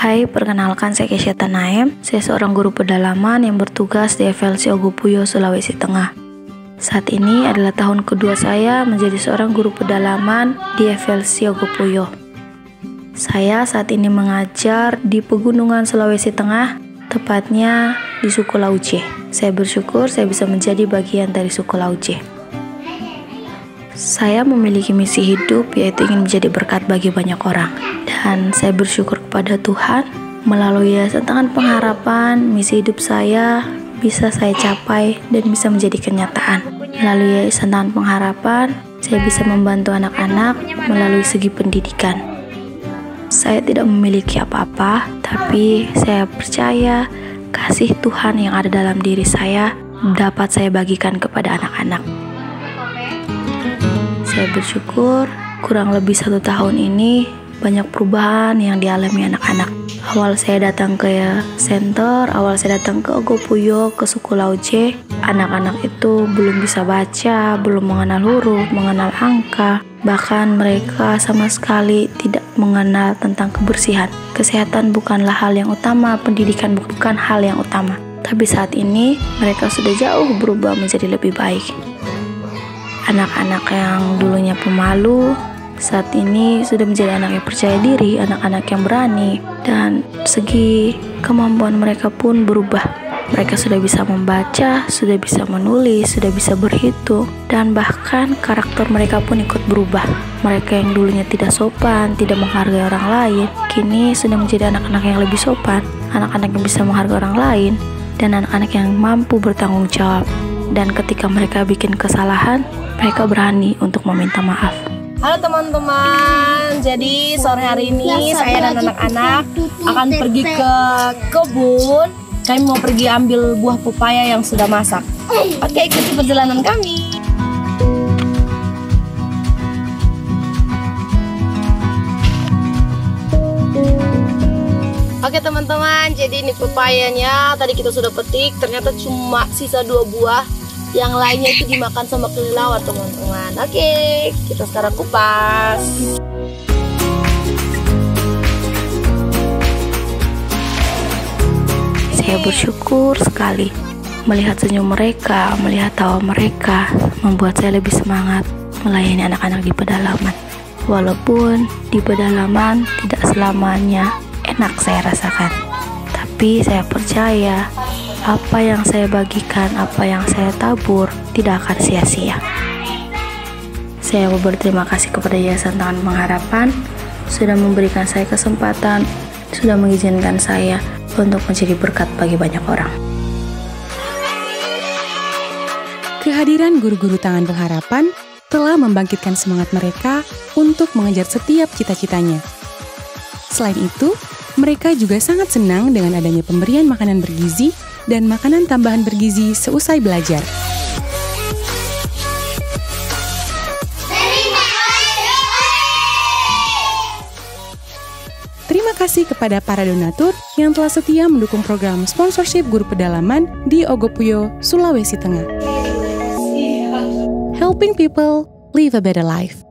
Hai, perkenalkan saya Kesha Tanaem. Saya seorang guru pedalaman yang bertugas di FLC Ogopuyo, Sulawesi Tengah. Saat ini adalah tahun kedua saya menjadi seorang guru pedalaman di FLC Ogopuyo. Saya saat ini mengajar di Pegunungan Sulawesi Tengah, tepatnya di suku Lauce. Saya bersyukur saya bisa menjadi bagian dari suku Lauce. Saya memiliki misi hidup yaitu ingin menjadi berkat bagi banyak orang. Dan saya bersyukur kepada Tuhan melalui Yayasan Tangan Pengharapan, misi hidup saya bisa saya capai dan bisa menjadi kenyataan. Melalui Yayasan Tangan Pengharapan, saya bisa membantu anak-anak melalui segi pendidikan. Saya tidak memiliki apa-apa, tapi saya percaya kasih Tuhan yang ada dalam diri saya dapat saya bagikan kepada anak-anak. Saya bersyukur kurang lebih satu tahun ini banyak perubahan yang dialami anak-anak. Awal saya datang ke center, awal saya datang ke Ogopuyo, ke suku Lauce, anak-anak itu belum bisa baca, belum mengenal huruf, mengenal angka, bahkan mereka sama sekali tidak mengenal tentang kebersihan. Kesehatan bukanlah hal yang utama, pendidikan bukan hal yang utama. Tapi saat ini mereka sudah jauh berubah menjadi lebih baik. Anak-anak yang dulunya pemalu saat ini sudah menjadi anak yang percaya diri, anak-anak yang berani, dan segi kemampuan mereka pun berubah. Mereka sudah bisa membaca, sudah bisa menulis, sudah bisa berhitung, dan bahkan karakter mereka pun ikut berubah. Mereka yang dulunya tidak sopan, tidak menghargai orang lain, kini sudah menjadi anak-anak yang lebih sopan, anak-anak yang bisa menghargai orang lain, dan anak-anak yang mampu bertanggung jawab. Dan ketika mereka bikin kesalahan, mereka berani untuk meminta maaf. Halo teman-teman, jadi sore hari ini saya dan anak-anak akan pergi ke kebun. Kami mau pergi ambil buah pepaya yang sudah masak. Oke, ikuti perjalanan kami. Oke teman-teman, jadi ini pepayanya tadi kita sudah petik, ternyata cuma sisa dua buah yang lainnya itu dimakan sama kelelawar teman-teman. Oke kita sekarang kupas. Saya bersyukur sekali melihat senyum mereka melihat tawa mereka membuat saya lebih semangat melayani anak-anak di pedalaman. Walaupun di pedalaman tidak selamanya enak saya rasakan tapi saya percaya apa yang saya bagikan, apa yang saya tabur tidak akan sia-sia. Saya berterima kasih kepada Yayasan Tangan Pengharapan sudah memberikan saya kesempatan, sudah mengizinkan saya untuk menjadi berkat bagi banyak orang. Kehadiran guru-guru Tangan Pengharapan telah membangkitkan semangat mereka untuk mengejar setiap cita-citanya. Selain itu, mereka juga sangat senang dengan adanya pemberian makanan bergizi dan makanan tambahan bergizi seusai belajar. Terima kasih kepada para donatur yang telah setia mendukung program sponsorship guru pedalaman di Ogopuyo, Sulawesi Tengah. Helping people live a better life.